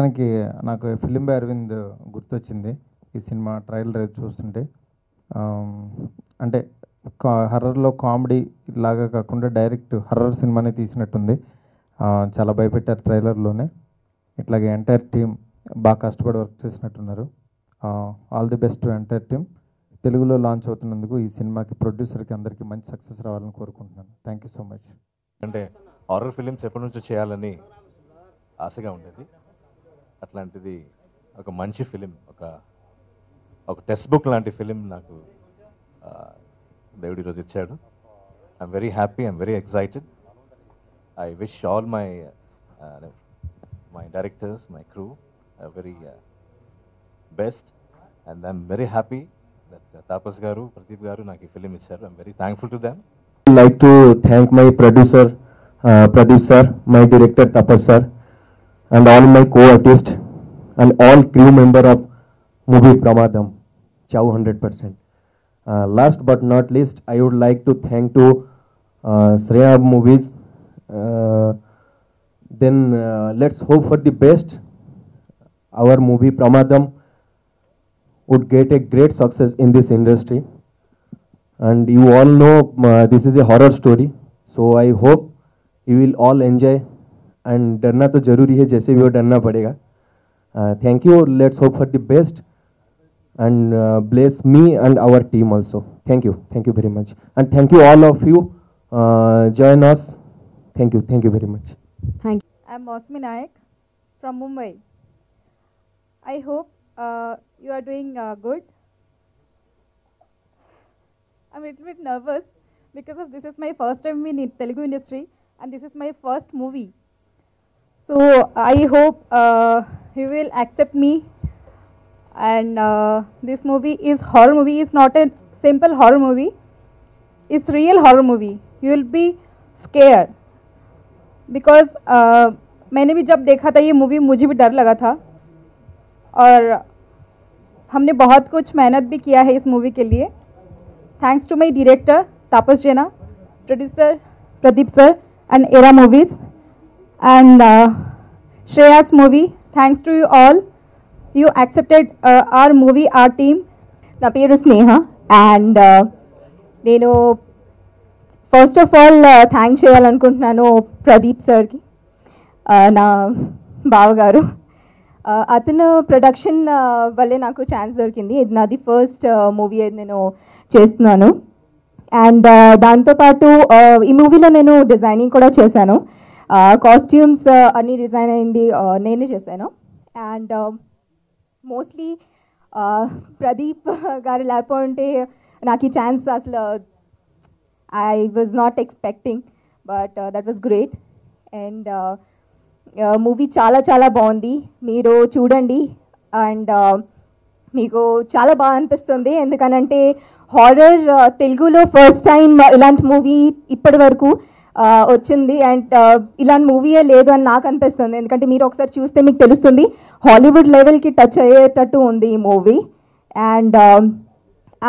చూడటానికి నాకు film by Arvind గుర్తొచ్చింది ఈ సినిమా ట్రైలర్ రేపు చూస్తుంటే అంటే కా హర్రర్లో కామెడీ లాగా కాకుండా డైరెక్ట్ హర్రర్ సినిమానే తీసినట్టుంది చాలా భయపెట్టారు ట్రైలర్లోనే ఇట్లాగే ఎంటైర్ టీం బాగా కష్టపడి వర్క్ చేసినట్టున్నారు all the best entire team తెలుగులో లాంచ్ అవుతున్నందుకు ఈ సినిమాకి ప్రొడ్యూసర్కి అందరికీ మంచి సక్సెస్ రావాలని కోరుకుంటున్నాను థ్యాంక్ యూ సో మచ్ అంటే హారర్ ఫిలిమ్స్ ఎప్పటి నుంచో చేయాలని ఆశగా ఉండేది అట్లాంటిది ఒక మంచి ఫిలిం ఒక ఒక టెక్స్ట్ బుక్ లాంటి ఫిలిం నాకు దేవుడి రోజు ఇచ్చాడు I'm very happy I'm very excited I wish all my my directors my crew very best and I'm very happy that Tapas garu Pradeep garu నాకు ఈ ఫిలిం ఇచ్చారు I'm very thankful to them like to thank my producer producer sir my director Tapas sir and all my co-artists and all crew member of movie Pramadam. Chow 100%. Uh, last but not least, I would like to thank to uh, Shreya Movies. Uh, then uh, let's hope for the best. Our movie Pramadam would get a great success in this industry. And you all know uh, this is a horror story. So I hope you will all enjoy and डरना तो ज़रूरी है जैसे भी वो डरना पड़ेगा thank you let's hope for the best and bless me and our team also thank you thank you very much and thank you all of you join us thank you thank you very much thank you I am Mousumi Nayak from Mumbai I hope you are doing good I am little bit nervous because of this is my first time in Telugu industry and this is my first movie So I hope uh, you will accept me. And uh, this movie is horror movie. is not a simple horror movie. It's real horror movie. You will be scared because uh, मैंने भी जब देखा था ये movie मुझे भी डर लगा था और हमने बहुत कुछ मेहनत भी किया है इस मूवी के लिए thanks to my director Tapas Jena producer Pradeep sir and Era Movies and uh, Shreya's movie. Thanks to you all. You accepted uh, our movie, our team. నా పేరు స్నేహ అండ్ uh, నేను ఫస్ట్ ఆఫ్ ఆల్ థ్యాంక్స్ చేయాలనుకుంటున్నాను ప్రదీప్ సార్కి uh, నా బావగారు uh, అతను production వల్లే నాకు ఛాన్స్ దొరికింది ఇది నాది ఫస్ట్ మూవీ అది నేను చేస్తున్నాను అండ్ దాంతోపాటు ఈ మూవీలో నేను డిజైనింగ్ కూడా చేశాను కాస్ట్యూమ్స్ అన్ని డిజైన్ అయింది నేనే చేశాను అండ్ మోస్ట్లీ ప్రదీప్ గారు లేకపోతే నాకు ఈ ఛాన్స్ అసలు I was not expecting but that was great and movie చాలా చాలా బాగుంది మీరు చూడండి అండ్ uh, మీకు చాలా బాగా అనిపిస్తుంది ఎందుకనంటే హారర్ తెలుగులో ఫస్ట్ టైం ఇలాంటి మూవీ ఇప్పటి వరకు ఆ వస్తుంది అండ్ ఇలాంటి మూవీ ఏ లేదు అని నాకు అనిపిస్తుంది ఎందుకంటే మీరు ఒకసారి చూస్తే మీకు తెలుస్తుంది హాలీవుడ్ లెవెల్ కి టచ్ అయ్యేటట్టు ఉంది ఈ మూవీ అండ్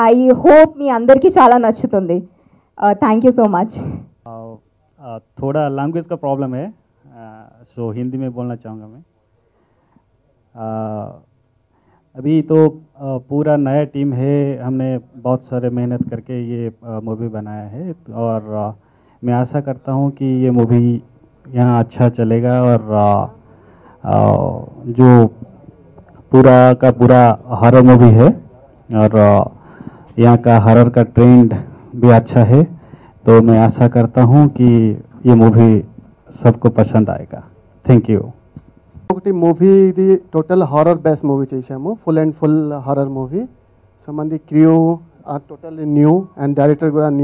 ఐ హోప్ మీ అందరికీ చాలా నచ్చుతుంది థాంక్యూ సో మచ్ थोड़ा लैंग्वेज का प्रॉब्लम है सो हिंदी में बोलना चाहूंगा मैं अभी तो पूरा नया टीम है हमने बहुत सारे मेहनत करके ये मूवी बनाया है और मैं आशा करता हूँ कि ये मूवी यहाँ अच्छा चलेगा और आ, आ, जो पूरा का पूरा हॉरर मूवी है और यहाँ का हॉरर का ट्रेंड भी अच्छा है तो मैं आशा करता हूँ कि ये मूवी सबको पसंद आएगा थैंक यू मूवी दी टोटल టోటల్ बेस्ट मूवी चाहिए చేశాము full full full horror movie so మంది క్రియూ ఆ టోటల్ న్యూ అండ్ డైరెక్టర్ కూడా